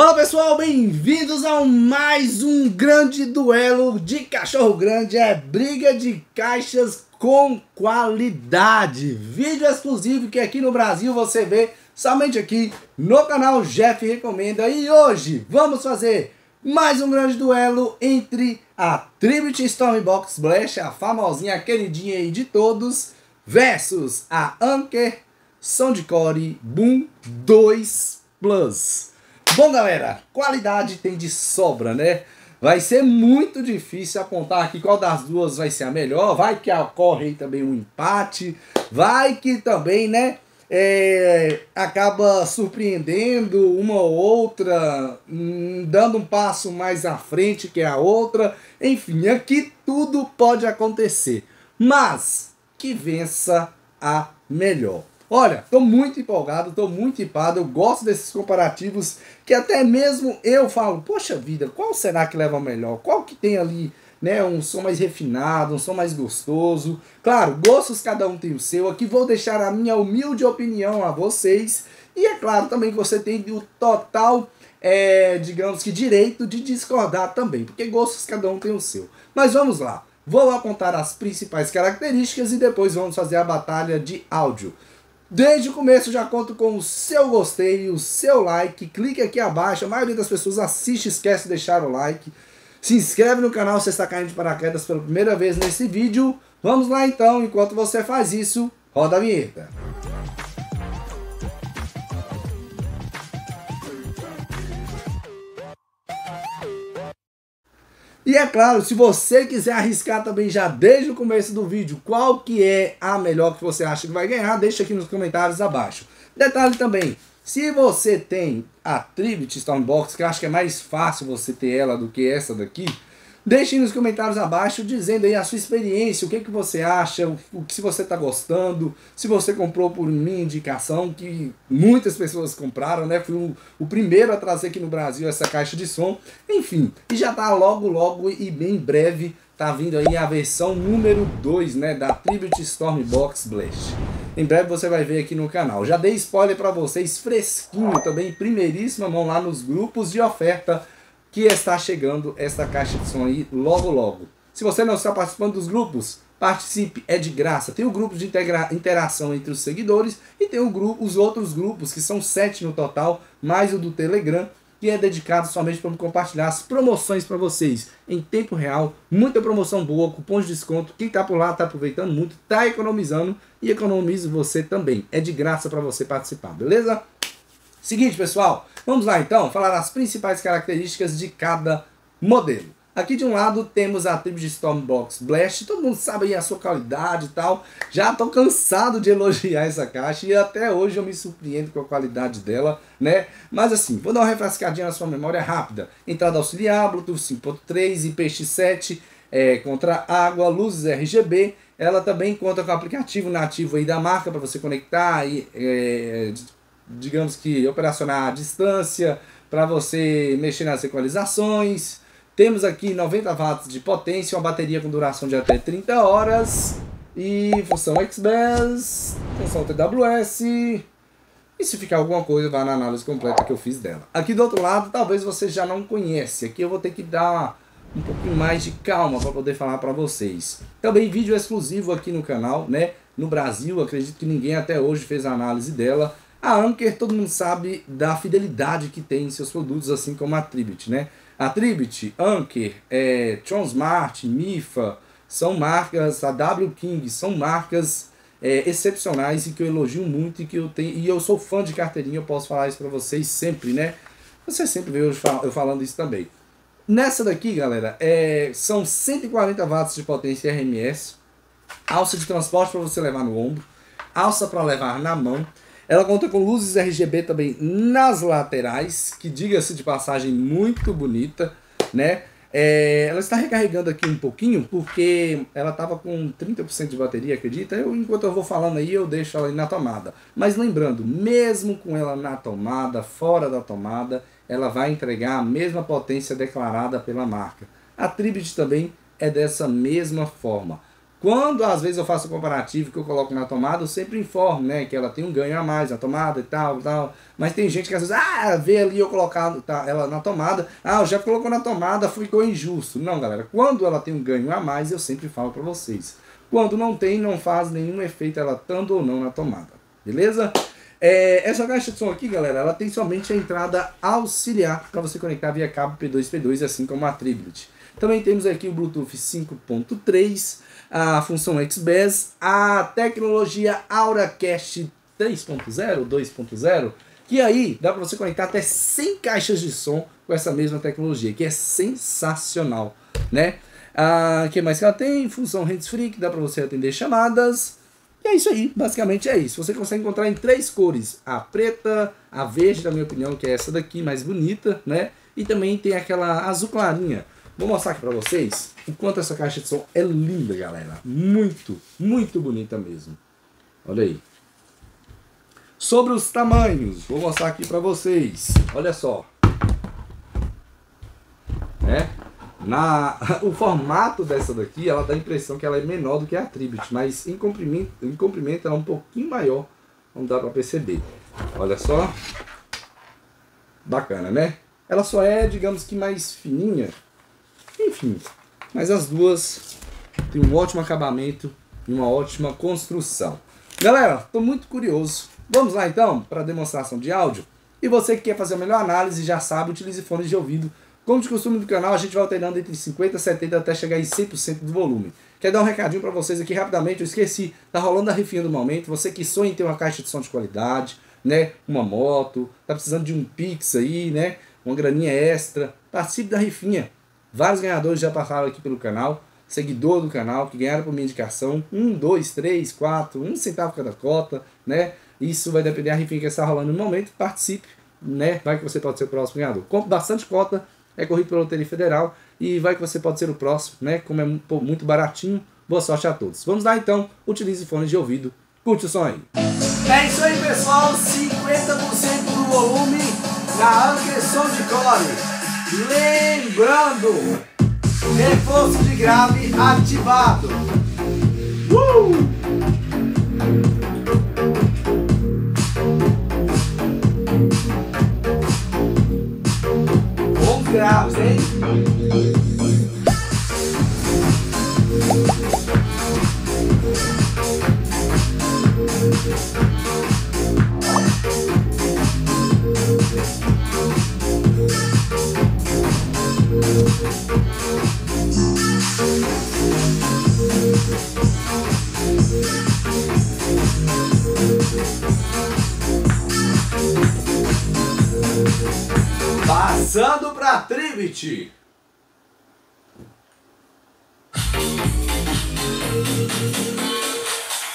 Olá pessoal, bem-vindos a mais um grande duelo de cachorro grande, é briga de caixas com qualidade. Vídeo exclusivo que aqui no Brasil você vê somente aqui no canal Jeff Recomenda. E hoje vamos fazer mais um grande duelo entre a Tribute Stormbox Blast, a famosinha, queridinha aí de todos, versus a Anker Soundcore Boom 2 Plus. Bom, galera, qualidade tem de sobra, né? Vai ser muito difícil apontar aqui qual das duas vai ser a melhor. Vai que ocorre também um empate. Vai que também, né? É, acaba surpreendendo uma ou outra, hum, dando um passo mais à frente que a outra. Enfim, aqui tudo pode acontecer. Mas que vença a melhor. Olha, estou muito empolgado, estou muito empado, eu gosto desses comparativos que até mesmo eu falo, poxa vida, qual será que leva melhor? Qual que tem ali né, um som mais refinado, um som mais gostoso? Claro, gostos cada um tem o seu, aqui vou deixar a minha humilde opinião a vocês e é claro também que você tem o total, é, digamos que direito de discordar também, porque gostos cada um tem o seu. Mas vamos lá, vou apontar as principais características e depois vamos fazer a batalha de áudio. Desde o começo já conto com o seu gostei, o seu like, clique aqui abaixo, a maioria das pessoas assiste esquece de deixar o like. Se inscreve no canal se está caindo de paraquedas pela primeira vez nesse vídeo. Vamos lá então, enquanto você faz isso, roda a vinheta. E é claro, se você quiser arriscar também já desde o começo do vídeo qual que é a melhor que você acha que vai ganhar, deixa aqui nos comentários abaixo. Detalhe também, se você tem a Tribute Stormbox, que eu acho que é mais fácil você ter ela do que essa daqui, Deixe nos comentários abaixo dizendo aí a sua experiência, o que, que você acha, o, que se você está gostando, se você comprou por minha indicação, que muitas pessoas compraram, né? Fui o, o primeiro a trazer aqui no Brasil essa caixa de som. Enfim, e já tá logo, logo e bem breve tá vindo aí a versão número 2, né, da Tribute Stormbox Blast. Em breve você vai ver aqui no canal. Já dei spoiler para vocês fresquinho também, primeiríssima mão lá nos grupos de oferta que está chegando esta caixa de som aí logo logo. Se você não está participando dos grupos, participe, é de graça. Tem o grupo de interação entre os seguidores e tem o grupo, os outros grupos, que são sete no total, mais o do Telegram, que é dedicado somente para compartilhar as promoções para vocês em tempo real. Muita promoção boa, cupons de desconto. Quem está por lá está aproveitando muito, está economizando e economize você também. É de graça para você participar, beleza? Seguinte, pessoal, vamos lá então falar as principais características de cada modelo. Aqui de um lado temos a tribo de Stormbox Blast, todo mundo sabe a sua qualidade e tal. Já estou cansado de elogiar essa caixa e até hoje eu me surpreendo com a qualidade dela, né? Mas assim, vou dar uma refrescadinha na sua memória rápida. Entrada auxiliar, Bluetooth 5.3, IPX7, é, contra água, luzes RGB. Ela também conta com aplicativo nativo aí da marca para você conectar e é, digamos que operacionar à distância, para você mexer nas equalizações. Temos aqui 90 watts de potência, uma bateria com duração de até 30 horas e função XBS, função TWS. E se ficar alguma coisa, vá na análise completa que eu fiz dela. Aqui do outro lado, talvez você já não conhece. Aqui eu vou ter que dar um pouquinho mais de calma para poder falar para vocês. Também vídeo exclusivo aqui no canal, né? No Brasil, acredito que ninguém até hoje fez a análise dela. A Anker, todo mundo sabe da fidelidade que tem em seus produtos, assim como a Tribute, né? A Tribute, Anker, é, Transmart, Mifa, são marcas, a W King, são marcas é, excepcionais e que eu elogio muito e que eu tenho, e eu sou fã de carteirinha, eu posso falar isso para vocês sempre, né? Você sempre vê eu falando isso também. Nessa daqui, galera, é, são 140 watts de potência RMS, alça de transporte para você levar no ombro, alça para levar na mão, ela conta com luzes RGB também nas laterais, que diga-se de passagem muito bonita, né? É, ela está recarregando aqui um pouquinho porque ela estava com 30% de bateria, acredita? Eu, enquanto eu vou falando aí, eu deixo ela aí na tomada. Mas lembrando, mesmo com ela na tomada, fora da tomada, ela vai entregar a mesma potência declarada pela marca. A Tribit também é dessa mesma forma. Quando às vezes eu faço o comparativo que eu coloco na tomada, eu sempre informo, né? Que ela tem um ganho a mais na tomada e tal, tal. Mas tem gente que às vezes, ah, vê ali eu colocar tá, ela na tomada, ah, já colocou na tomada, ficou injusto. Não, galera, quando ela tem um ganho a mais, eu sempre falo para vocês. Quando não tem, não faz nenhum efeito ela estando ou não na tomada. Beleza? É, essa caixa de som aqui, galera, ela tem somente a entrada auxiliar para você conectar via cabo P2P2, assim como a Tribute. Também temos aqui o Bluetooth 5.3, a função XBAS, a tecnologia AuraCast 3.0, 2.0, que aí dá para você conectar até 100 caixas de som com essa mesma tecnologia, que é sensacional, né? Ah, que mais que ela tem? Função hands-free, que dá para você atender chamadas. E é isso aí, basicamente é isso. Você consegue encontrar em três cores: a preta, a verde, na minha opinião, que é essa daqui, mais bonita, né? E também tem aquela azul clarinha. Vou mostrar aqui pra vocês o quanto essa caixa de som é linda, galera. Muito, muito bonita mesmo. Olha aí. Sobre os tamanhos, vou mostrar aqui pra vocês. Olha só. Né? Na, o formato dessa daqui, ela dá a impressão que ela é menor do que a Tribute, mas em comprimento, em comprimento ela é um pouquinho maior, não dá para perceber. Olha só. Bacana, né? Ela só é, digamos que mais fininha, enfim, mas as duas têm um ótimo acabamento e uma ótima construção. Galera, estou muito curioso. Vamos lá então para a demonstração de áudio. E você que quer fazer a melhor análise já sabe, utilize fones de ouvido. Como de costume do canal, a gente vai alternando entre 50% e 70% até chegar em 100% do volume. Quer dar um recadinho para vocês aqui rapidamente, eu esqueci, tá rolando a rifinha do momento, você que sonha em ter uma caixa de som de qualidade, né, uma moto, tá precisando de um Pix aí, né, uma graninha extra, participe da rifinha. Vários ganhadores já passaram aqui pelo canal, seguidor do canal, que ganharam por minha indicação. Um, dois, três, quatro, um centavo cada cota, né? Isso vai depender da rifinha que está rolando no momento. Participe, né? Vai que você pode ser o próximo ganhador. Compre bastante cota, é corrido pela Loteria Federal e vai que você pode ser o próximo, né? Como é muito baratinho. Boa sorte a todos. Vamos lá então, utilize fones de ouvido. Curte o som aí. É isso aí, pessoal. 50% do volume na Ankerson de Core. Lembrando, reforço de grave ativado. Uh! Bom graves, hein?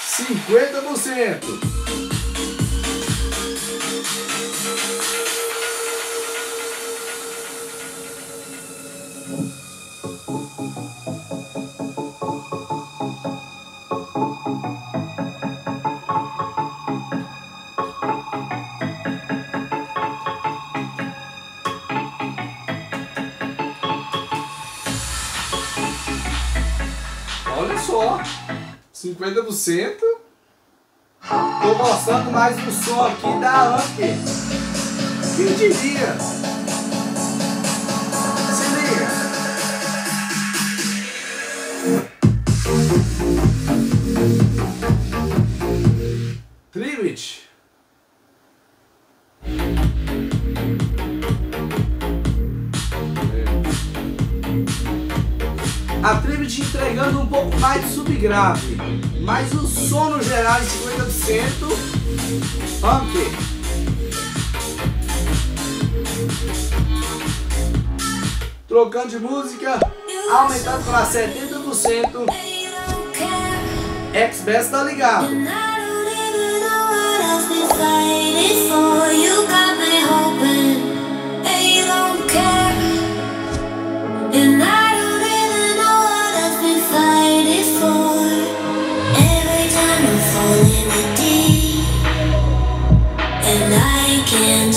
Cinquenta por cento. 50%. Tô mostrando mais um som aqui da Anker. Quem diria? Se liga. Tribute. A Tribute entregando um pouco mais de subgrave, mas o som no geral em 50%. Ok. Trocando de música, aumentando para 70%. X-Bass tá ligado.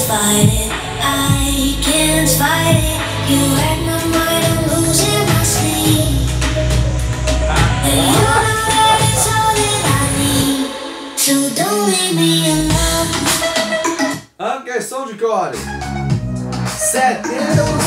I can't fight it. You wreck my mind, I'm losing my sleep. And you it's all that I need, so don't leave me alone. Okay, Soldier God. Set.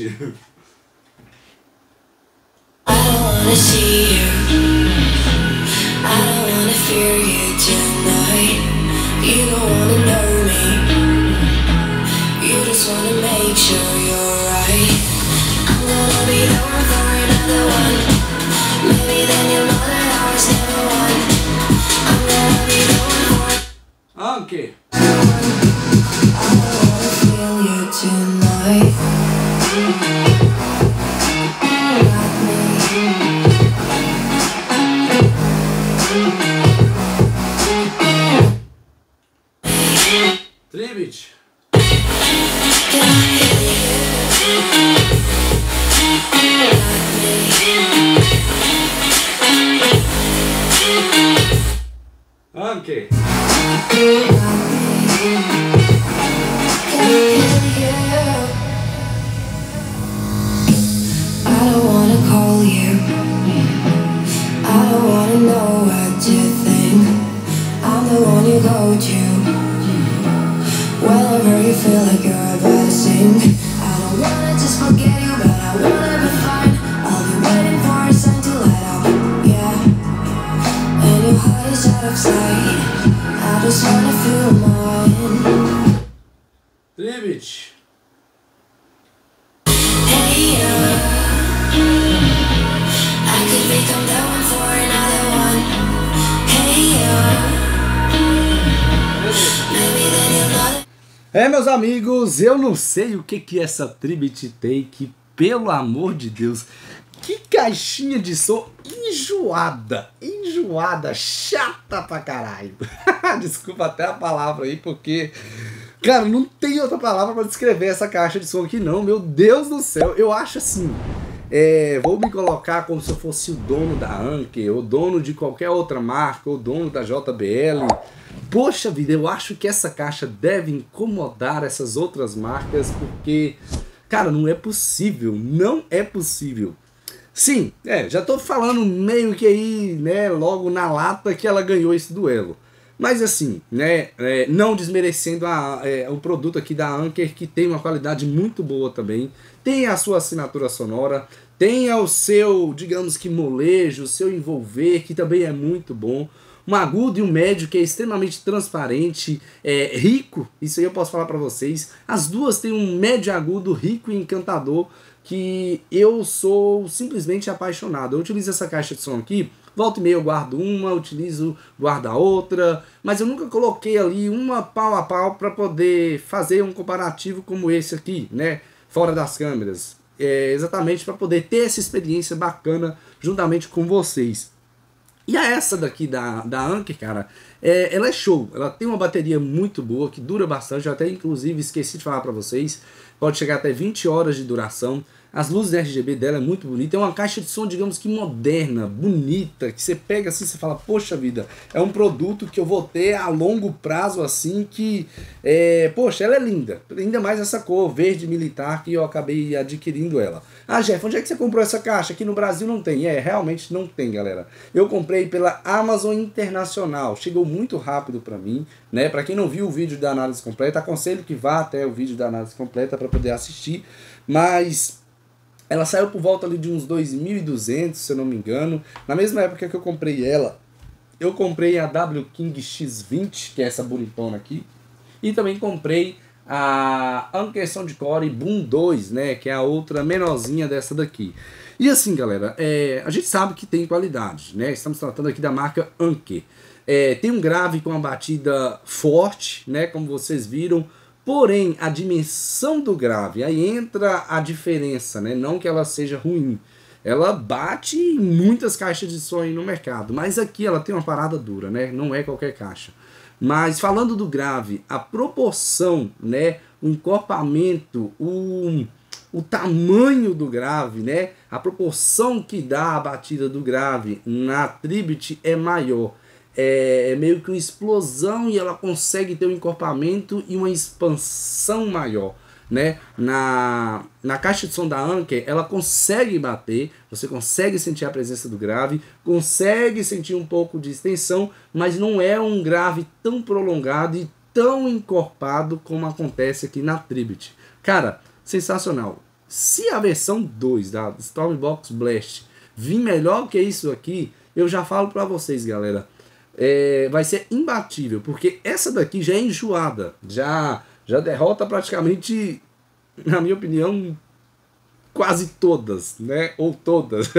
Tribit. I don't wanna see you. I don't wanna fear you tonight. You don't wanna know me. You just wanna make sure you're right. I'm gonna be the one for another one. Maybe then you'll know that I was never one. I'm gonna be the one for Anke. feel you tonight. That. É, meus amigos, eu não sei o que que essa Tribit tem que, pelo amor de Deus, que caixinha de som enjoada, enjoada, chata pra caralho. Desculpa até a palavra aí, porque, cara, não tem outra palavra pra descrever essa caixa de som aqui não, meu Deus do céu. Eu acho assim, é, vou me colocar como se eu fosse o dono da Anker, ou dono de qualquer outra marca, ou dono da JBL. Poxa vida, eu acho que essa caixa deve incomodar essas outras marcas, porque, cara, não é possível, não é possível. Sim, é, já tô falando meio que aí, né, logo na lata que ela ganhou esse duelo. Mas assim, né, é, não desmerecendo a, é, o produto aqui da Anker, que tem uma qualidade muito boa também, tem a sua assinatura sonora, tem o seu, digamos que molejo, o seu envolver, que também é muito bom. Um agudo e um médio que é extremamente transparente, é, rico, isso aí eu posso falar para vocês. As duas têm um médio agudo rico e encantador que eu sou simplesmente apaixonado. Eu utilizo essa caixa de som aqui Volta e meia eu guardo uma, utilizo, guardo a outra, mas eu nunca coloquei ali uma pau a pau para poder fazer um comparativo como esse aqui, né? Fora das câmeras. É, exatamente para poder ter essa experiência bacana juntamente com vocês. E a essa daqui da, da Anker, cara, é, ela é show. Ela tem uma bateria muito boa, que dura bastante. Eu até, inclusive, esqueci de falar para vocês. Pode chegar até 20 horas de duração. As luzes RGB dela é muito bonita. É uma caixa de som, digamos que moderna, bonita, que você pega assim e fala, poxa vida, é um produto que eu vou ter a longo prazo assim que. É, poxa, ela é linda. Ainda mais essa cor verde militar que eu acabei adquirindo ela. Ah, Jeff, onde é que você comprou essa caixa? Aqui no Brasil não tem. É, realmente não tem, galera. Eu comprei pela Amazon Internacional. Chegou muito rápido para mim, né? Para quem não viu o vídeo da análise completa, aconselho que vá até o vídeo da análise completa para poder assistir. Mas ela saiu por volta ali de uns 2.200, se eu não me engano. Na mesma época que eu comprei ela, eu comprei a W King X20, que é essa bonitona aqui. E também comprei a Anker Soundcore Boom 2, né, que é a outra menorzinha dessa daqui. E assim, galera, é, a gente sabe que tem qualidade, né? Estamos tratando aqui da marca Anker. É, tem um grave com uma batida forte, né, como vocês viram Porém, a dimensão do grave, aí entra a diferença, né? Não que ela seja ruim. Ela bate em muitas caixas de som aí no mercado, mas aqui ela tem uma parada dura, né? Não é qualquer caixa. Mas falando do grave, a proporção, né? O encorpamento, o, o tamanho do grave, né? A proporção que dá a batida do grave na tribute é maior é, é, meio que uma explosão e ela consegue ter um encorpamento e uma expansão maior. Né? Na, na caixa de som da Anker, ela consegue bater, você consegue sentir a presença do grave, consegue sentir um pouco de extensão, mas não é um grave tão prolongado e tão encorpado como acontece aqui na Tribute. Cara, sensacional. Se a versão 2 da Stormbox Blast vir melhor que isso aqui, eu já falo para vocês, galera é, vai ser imbatível, porque essa daqui já é enjoada, já, já derrota praticamente, na minha opinião, quase todas, né? Ou todas.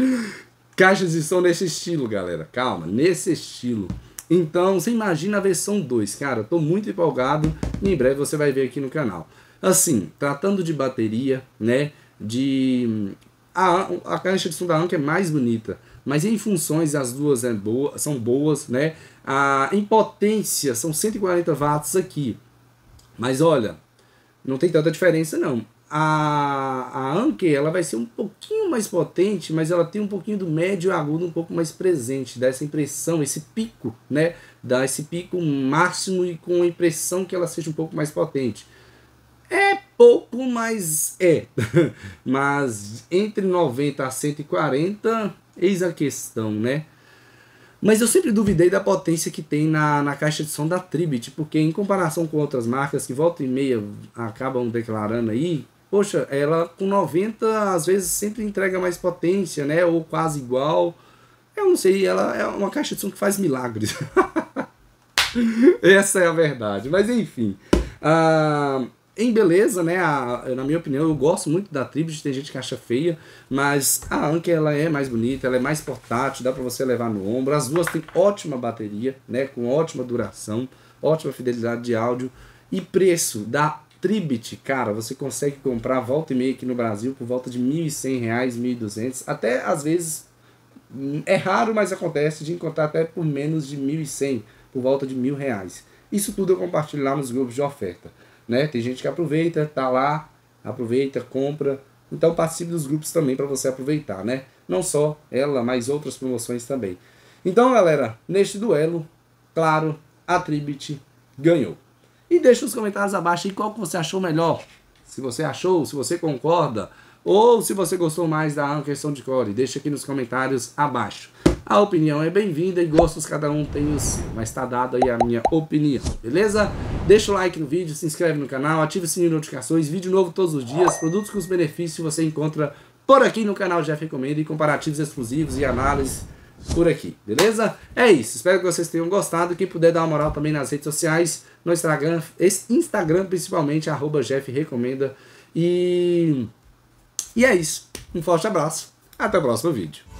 Caixas de som nesse estilo, galera. Calma, nesse estilo. Então, você imagina a versão 2. Cara, eu tô muito empolgado e em breve você vai ver aqui no canal. Assim, tratando de bateria, né? De. A, a caixa de som da Anker é mais bonita. Mas em funções as duas é boa, são boas, né? A, em potência são 140 watts aqui. Mas olha, não tem tanta diferença não. A, a Anker ela vai ser um pouquinho mais potente, mas ela tem um pouquinho do médio agudo um pouco mais presente, dá essa impressão, esse pico, né? Dá esse pico máximo e com a impressão que ela seja um pouco mais potente. É pouco, mas é. mas entre 90 a 140 Eis a questão, né? Mas eu sempre duvidei da potência que tem na, na caixa de som da Tribit, porque em comparação com outras marcas que volta e meia acabam declarando aí, poxa, ela com 90 às vezes sempre entrega mais potência, né? Ou quase igual. Eu não sei, ela é uma caixa de som que faz milagres. Essa é a verdade. Mas enfim. Uh, em beleza, né? A, na minha opinião, eu gosto muito da Tribute, tem gente que acha feia, mas a Anker ela é mais bonita, ela é mais portátil, dá para você levar no ombro. As duas têm ótima bateria, né? Com ótima duração, ótima fidelidade de áudio e preço da Tribute, cara, você consegue comprar volta e meia aqui no Brasil por volta de R$ 1.100, R$ 1.200, até às vezes hum, é raro, mas acontece de encontrar até por menos de R$ 1.100, por volta de R$ reais. Isso tudo eu compartilho lá nos grupos de oferta né? Tem gente que aproveita, tá lá, aproveita, compra. Então participe dos grupos também para você aproveitar, né? Não só ela, mas outras promoções também. Então, galera, neste duelo, claro, a Tribit ganhou. E deixa nos comentários abaixo aí qual que você achou melhor. Se você achou, se você concorda, ou se você gostou mais da questão de core, deixa aqui nos comentários abaixo. A opinião é bem-vinda e gostos cada um tem o seu, mas está dado aí a minha opinião, beleza? Deixa o like no vídeo, se inscreve no canal, ativa o sininho de notificações, vídeo novo todos os dias, produtos com os benefícios você encontra por aqui no canal Jeff Recomenda e comparativos exclusivos e análises por aqui, beleza? É isso, espero que vocês tenham gostado, quem puder dar uma moral também nas redes sociais, no Instagram, Instagram principalmente, arroba Jeff Recomenda e... E é isso, um forte abraço, até o próximo vídeo.